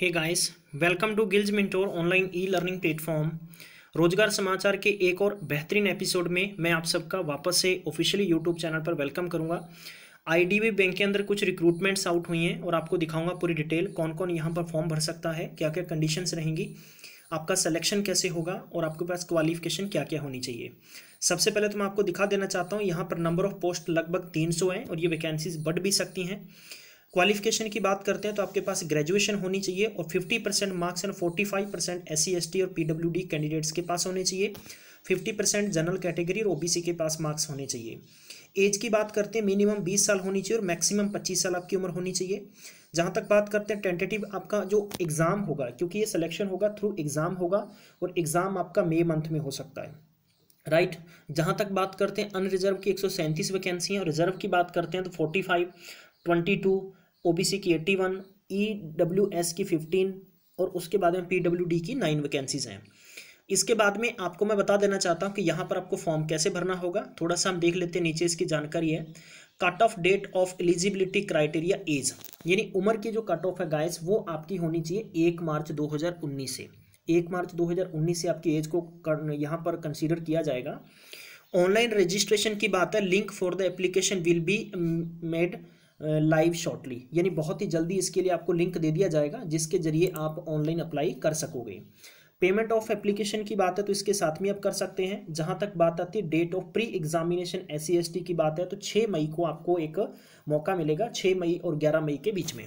Hey guys welcome to Gillz mentor online e learning platform रोज़गार समाचार के एक और बेहतरीन एपिसोड में मैं आप सबका वापस से ऑफिशियली यूट्यूब चैनल पर वेलकम करूँगा। आईडीबी बैंक के अंदर कुछ रिक्रूटमेंट्स आउट हुई हैं और आपको दिखाऊँगा पूरी डिटेल कौन कौन यहाँ पर फॉर्म भर सकता है क्या क्या कंडीशंस रहेंगी, आपका सिलेक्शन कैसे होगा और आपके पास क्वालिफिकेशन क्या क्या होनी चाहिए। सबसे पहले तो मैं आपको दिखा देना चाहता हूँ, यहाँ पर नंबर ऑफ़ पोस्ट लगभग तीन सौ हैं और ये वैकेंसीज बढ़ भी सकती हैं। क्वालिफिकेशन की बात करते हैं तो आपके पास ग्रेजुएशन होनी चाहिए और fifty percent marks and forty five percent S C और पीडब्ल्यूडी कैंडिडेट्स के पास होने चाहिए। फिफ्टी परसेंट जनरल कैटेगरी और ओबीसी के पास मार्क्स होने चाहिए। एज की बात करते हैं मिनिमम बीस साल होनी चाहिए और मैक्सिमम पच्चीस साल आपकी उम्र होनी चाहिए। जहाँ तक बात करते हैं टेंटेटिव आपका जो एग्ज़ाम होगा, क्योंकि ये सिलेक्शन होगा थ्रू एग्ज़ाम होगा और एग्ज़ाम आपका मई मंथ में हो सकता है। Right right. जहाँ तक बात करते हैं अनरिजर्व की एक सौ सैंतीस वैकेंसी हैं और रिज़र्व की बात करते हैं तो forty five twenty two OBC की eighty one E W S की फिफ्टीन और उसके बाद में पी डब्ल्यू डी की नाइन वैकेंसीज हैं। इसके बाद में आपको मैं बता देना चाहता हूँ कि यहाँ पर आपको फॉर्म कैसे भरना होगा। थोड़ा सा हम देख लेते हैं नीचे इसकी जानकारी है। Cut off date of eligibility criteria age यानी उम्र की जो कट ऑफ़ है गाइस वो आपकी होनी चाहिए एक मार्च 2019 से। एक मार्च 2019 से आपकी एज को कर, यहाँ पर कंसीडर किया जाएगा। ऑनलाइन रजिस्ट्रेशन की बात है link for the application will be made live shortly यानी बहुत ही जल्दी इसके लिए आपको लिंक दे दिया जाएगा, जिसके ज़रिए आप ऑनलाइन अप्लाई कर सकोगे। पेमेंट ऑफ़ एप्लीकेशन की बात है तो इसके साथ में आप कर सकते हैं। जहाँ तक बात आती है date of pre examination S C की बात है तो छः मई को आपको एक मौका मिलेगा छः मई और ग्यारह मई के बीच में।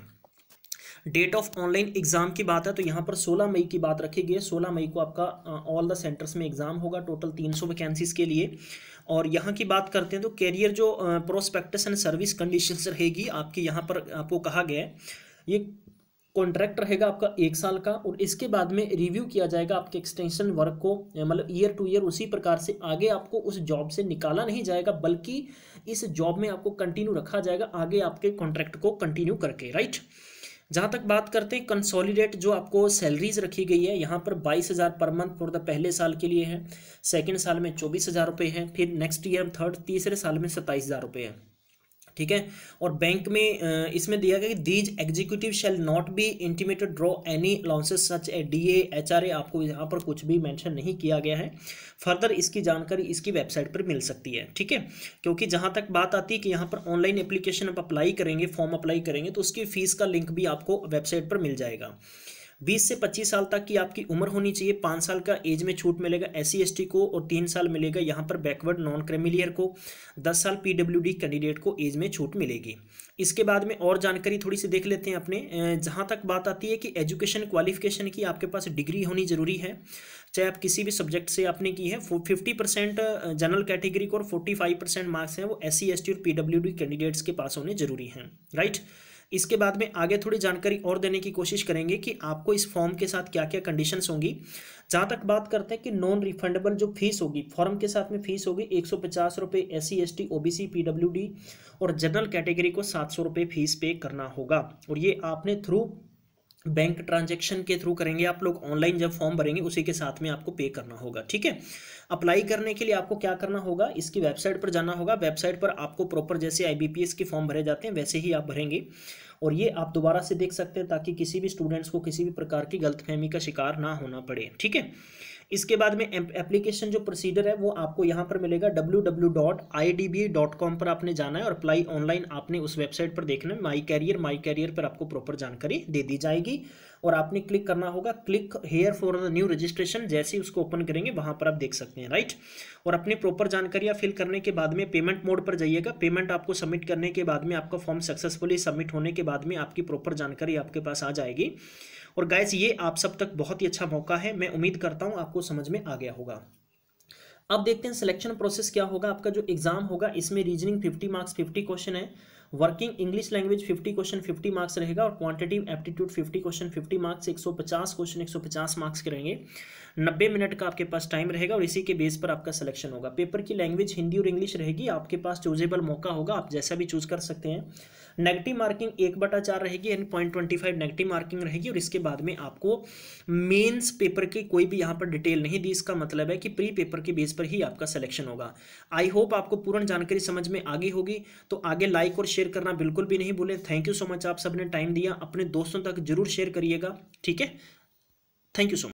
डेट ऑफ़ ऑनलाइन एग्ज़ाम की बात है तो यहाँ पर 16 मई की बात रखी गई है। 16 मई को आपका ऑल द सेंटर्स में एग्ज़ाम होगा टोटल 300 वैकेंसीज के लिए। और यहाँ की बात करते हैं तो कैरियर जो प्रोस्पेक्टस एंड सर्विस कंडीशंस रहेगी, आपके यहाँ पर आपको कहा गया है। ये कॉन्ट्रैक्ट रहेगा आपका एक साल का, और इसके बाद में रिव्यू किया जाएगा आपके एक्सटेंशन वर्क को मतलब ईयर टू ईयर उसी प्रकार से आगे आपको उस जॉब से निकाला नहीं जाएगा, बल्कि इस जॉब में आपको कंटिन्यू रखा जाएगा, आगे आपके कॉन्ट्रैक्ट को कंटिन्यू करके राइट जहाँ तक बात करते हैं कंसोलिडेट जो आपको सैलरीज रखी गई है, यहाँ पर बाईस हज़ार पर मंथ फॉर द पहले साल के लिए है सेकेंड साल में चौबीस हज़ार रुपये है, फिर नेक्स्ट ईयर थर्ड तीसरे साल में सत्ताईस हज़ार रुपये है। ठीक है? और बैंक में इसमें दिया गया कि these executive shall not be intimated draw any allowances such as D A H R A आपको यहाँ पर कुछ भी मेंशन नहीं किया गया है। फर्दर इसकी जानकारी इसकी वेबसाइट पर मिल सकती है, ठीक है? क्योंकि जहाँ तक बात आती है कि यहाँ पर ऑनलाइन एप्लीकेशन आप अप्लाई करेंगे फॉर्म अप्लाई करेंगे तो उसकी फ़ीस का लिंक भी आपको वेबसाइट पर मिल जाएगा। बीस से पच्चीस साल तक की आपकी उम्र होनी चाहिए। पाँच साल का एज में छूट मिलेगा एस सी को और तीन साल मिलेगा यहाँ पर बैकवर्ड नॉन क्रेमिलियर को। दस साल पीडब्ल्यूडी कैंडिडेट को एज में छूट मिलेगी। इसके बाद में और जानकारी थोड़ी सी देख लेते हैं अपने। जहाँ तक बात आती है कि एजुकेशन क्वालिफिकेशन की आपके पास डिग्री होनी ज़रूरी है। चाहे आप किसी भी सब्जेक्ट से आपने की है फिफ्टी परसेंट जनरल कैटेगरी को और फोर्टी फाइव परसेंट मार्क्स हैं, वो एस सी और पीडब्ल्यूडी कैंडिडेट्स के पास होने ज़रूरी हैं। राइट इसके बाद में आगे थोड़ी जानकारी और देने की कोशिश करेंगे कि आपको इस फॉर्म के साथ क्या क्या कंडीशन होंगी। जहाँ तक बात करते हैं कि नॉन रिफंडेबल जो फ़ीस होगी, फॉर्म के साथ में फ़ीस होगी एक सौ पचास रुपये S C S T O B C P W D और जनरल कैटेगरी को सात सौ रुपये फ़ीस पे करना होगा। और ये आपने थ्रू बैंक ट्रांजैक्शन के थ्रू करेंगे, आप लोग ऑनलाइन जब फॉर्म भरेंगे, उसी के साथ में आपको पे करना होगा, ठीक है? अप्लाई करने के लिए आपको क्या करना होगा, इसकी वेबसाइट पर जाना होगा, वेबसाइट पर आपको प्रॉपर जैसे आईबीपीएस के फॉर्म भरे जाते हैं, वैसे ही आप भरेंगे। और ये आप दोबारा से देख सकते हैं ताकि किसी भी स्टूडेंट्स को किसी भी प्रकार की गलतफहमी का शिकार ना होना पड़े, ठीक है? इसके बाद में एप्लीकेशन जो प्रोसीडर है वो आपको यहाँ पर मिलेगा www.idb.com पर आपने जाना है और अप्लाई ऑनलाइन आपने उस वेबसाइट पर देखना है। माई कैरियर माई कैरियर पर आपको प्रॉपर जानकारी दे दी जाएगी। और आपने क्लिक करना होगा। Click here for the new registration जैसे उसको ओपन करेंगे, वहाँ पर आप देख सकते हैं राइट और अपनी प्रॉपर जानकारियाँ फिल करने के बाद में पेमेंट मोड पर जाइएगा। पेमेंट आपको सबमिट करने के बाद में आपका फॉर्म सक्सेसफुली सबमिट होने के बाद में आपकी प्रॉपर जानकारी आपके पास आ जाएगी। और गाइज़ ये आप सब तक बहुत ही अच्छा मौका है। मैं उम्मीद करता हूँ आपको समझ में आ गया होगा। अब देखते हैं सिलेक्शन प्रोसेस क्या होगा। आपका जो एग्ज़ाम होगा, इसमें reasoning fifty marks fifty question है। Working English language 50 question 50 marks रहेगा और quantitative aptitude 50 question 50 marks 150 question 150 marks के रहेंगे। 90 मिनट का आपके पास टाइम रहेगा और इसी के बेस पर आपका सिलेक्शन होगा। पेपर की लैंग्वेज हिंदी और इंग्लिश रहेगी, आपके पास चूजेबल मौका होगा, आप जैसा भी चूज़ कर सकते हैं। नेगेटिव मार्किंग एक बटा चार रहेगी यानी point twenty five negative marking रहेगी और इसके बाद में आपको मेंस पेपर की कोई भी यहाँ पर डिटेल नहीं दी, इसका मतलब है कि प्री पेपर के बेस पर ही आपका सिलेक्शन होगा। आई होप आपको पूर्ण जानकारी समझ में आगे होगी तो आगे लाइक और शेयर शेयर करना बिल्कुल भी नहीं भूलें। थैंक यू सो मच आप सबने टाइम दिया। अपने दोस्तों तक ज़रूर शेयर करिएगा। ठीक है? Thank you so much